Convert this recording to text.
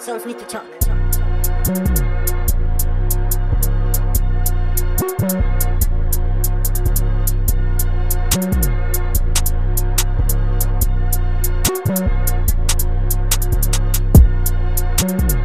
so need to could talk. talk.